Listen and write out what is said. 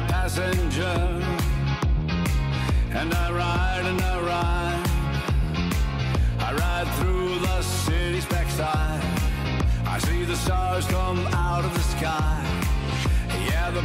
a passenger, and I ride and I ride. I ride through the city's backside. I see the stars come out of the sky. Yeah, the